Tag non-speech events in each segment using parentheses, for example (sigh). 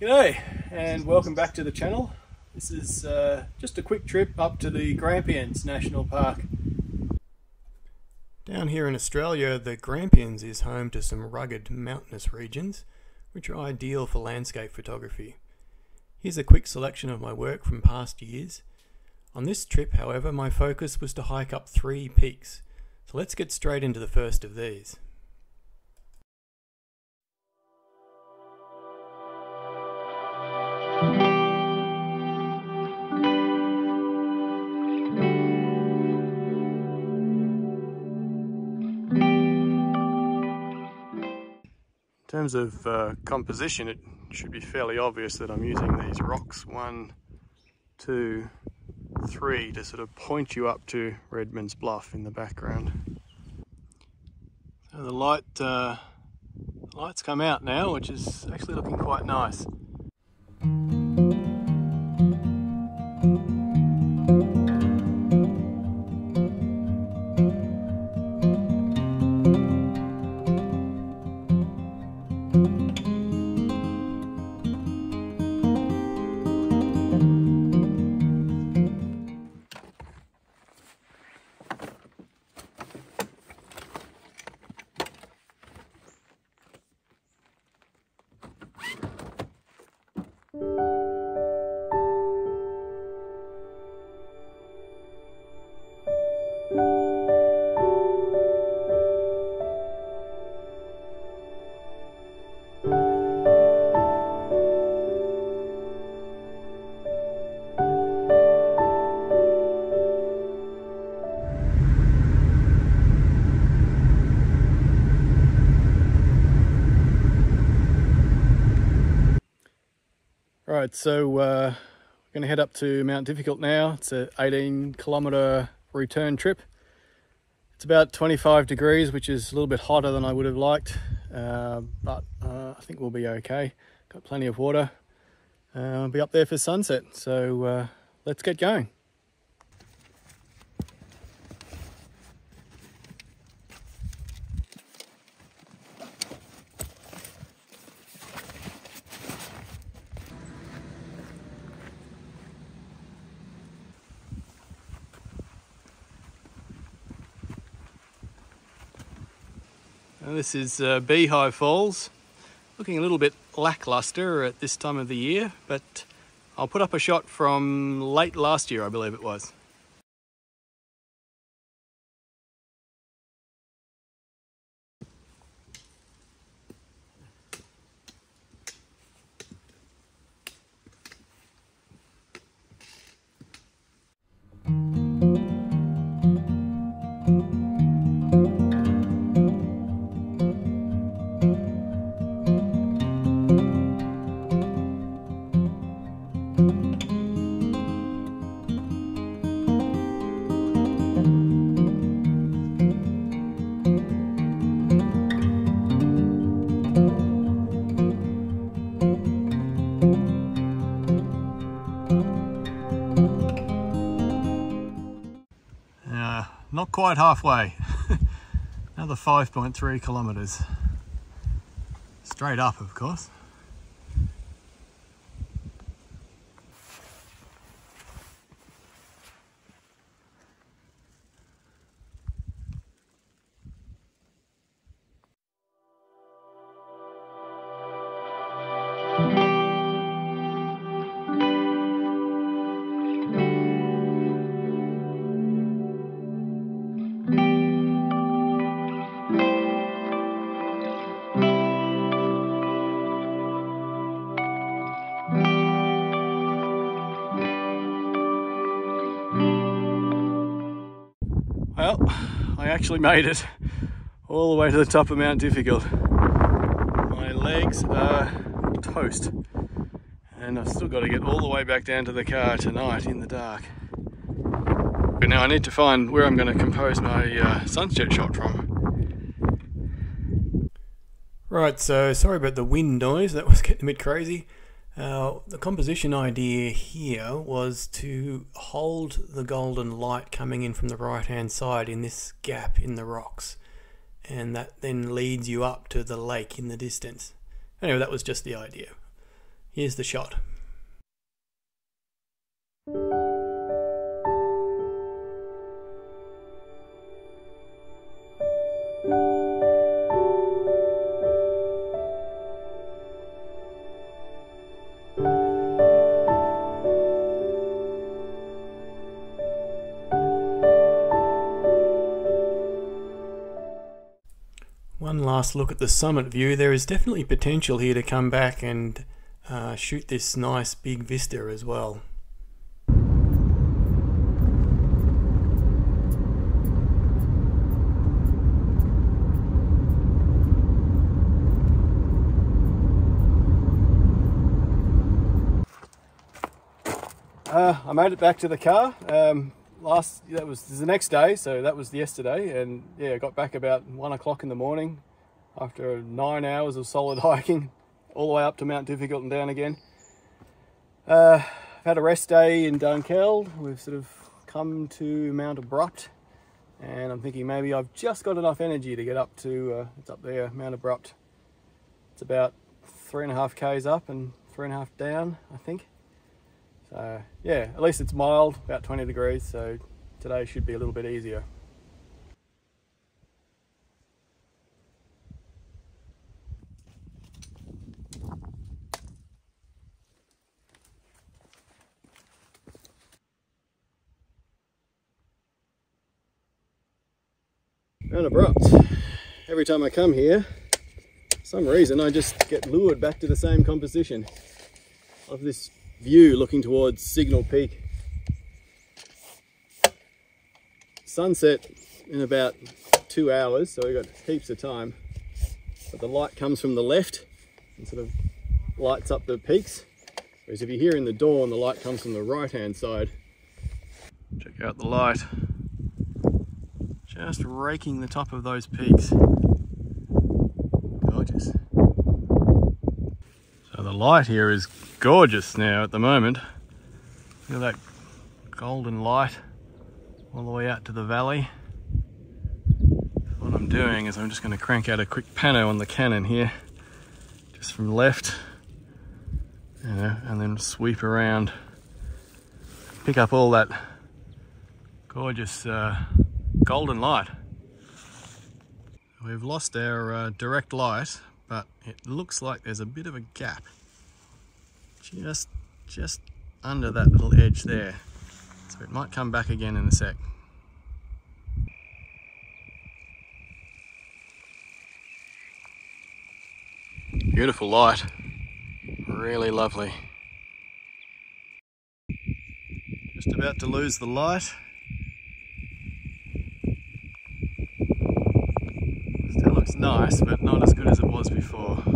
G'day and welcome back to the channel. This is uh, just a quick trip up to the Grampians National Park. Down here in Australia, the Grampians is home to some rugged mountainous regions, which are ideal for landscape photography. Here's a quick selection of my work from past years. On this trip, however, my focus was to hike up three peaks, so let's get straight into the first of these. Terms of uh, composition, it should be fairly obvious that I'm using these rocks, one, two, three, to sort of point you up to Redman's Bluff in the background. So the light, uh, lights come out now, which is actually looking quite nice. Right, so uh, we're going to head up to Mount Difficult now. It's a 18 kilometre return trip. It's about 25 degrees, which is a little bit hotter than I would have liked, uh, but uh, I think we'll be okay. Got plenty of water. Uh, I'll be up there for sunset, so uh, let's get going. And this is uh, Beehive Falls. Looking a little bit lackluster at this time of the year, but I'll put up a shot from late last year, I believe it was. Quite halfway. (laughs) Another 5.3 kilometres. Straight up, of course. Actually made it all the way to the top of Mount Difficult. My legs are toast. And I've still got to get all the way back down to the car tonight in the dark. But now I need to find where I'm going to compose my uh, sunset shot from. Right, so sorry about the wind noise, that was getting a bit crazy. Uh, the composition idea here was to hold the golden light coming in from the right hand side in this gap in the rocks and that then leads you up to the lake in the distance. Anyway, that was just the idea. Here's the shot. One last look at the summit view. There is definitely potential here to come back and uh, shoot this nice big vista as well. Uh, I made it back to the car. Um, last that was the next day, so that was yesterday, and yeah, I got back about one o'clock in the morning after nine hours of solid (laughs) hiking, all the way up to Mount Difficult and down again. Uh, I've had a rest day in Dunkeld. We've sort of come to Mount Abrupt, and I'm thinking maybe I've just got enough energy to get up to uh, it's up there, Mount Abrupt. It's about three and a half k's up and three and a half down, I think. So yeah, at least it's mild, about 20 degrees, so today should be a little bit easier. And abrupt. Every time I come here, some reason I just get lured back to the same composition of this view looking towards Signal Peak. Sunset in about two hours, so we've got heaps of time. But the light comes from the left and sort of lights up the peaks. Whereas if you're here in the dawn, the light comes from the right hand side. Check out the light. Just raking the top of those peaks. Gorgeous. So the light here is gorgeous now at the moment. Look at that golden light all the way out to the valley. What I'm doing is I'm just going to crank out a quick pano on the Canon here, just from left, you know, and then sweep around, pick up all that gorgeous uh, golden light. We've lost our uh, direct light but it looks like there's a bit of a gap just just under that little edge there. So it might come back again in a sec. Beautiful light. Really lovely. Just about to lose the light. Still looks nice, but not as good as it was before.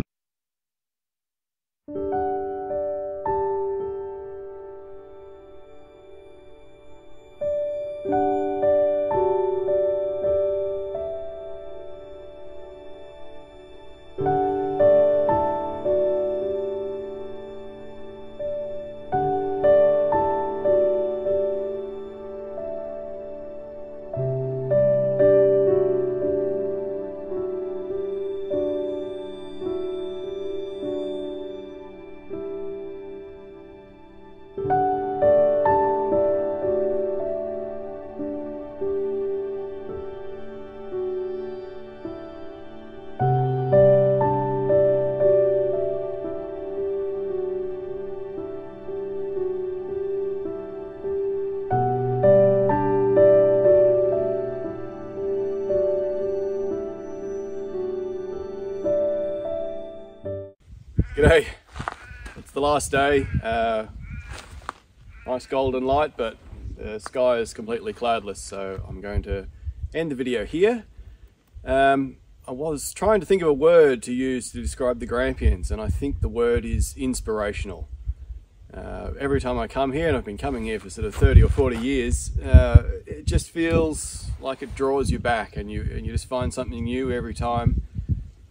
G'day, it's the last day. Uh, nice golden light, but the sky is completely cloudless, so I'm going to end the video here. Um, I was trying to think of a word to use to describe the Grampians, and I think the word is inspirational. Uh, every time I come here, and I've been coming here for sort of 30 or 40 years, uh, it just feels like it draws you back and you, and you just find something new every time.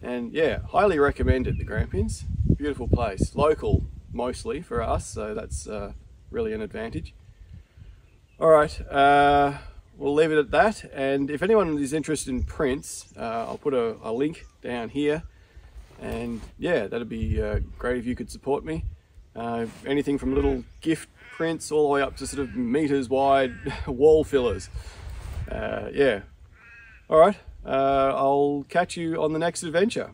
And yeah, highly recommended the Grampians beautiful place. Local mostly for us, so that's uh, really an advantage. All right, uh, we'll leave it at that. And if anyone is interested in prints, uh, I'll put a, a, link down here. And yeah, that'd be uh, great if you could support me. Uh, anything from little gift prints all the way up to sort of meters wide (laughs) wall fillers. Uh, yeah. All right. Uh, I'll catch you on the next adventure.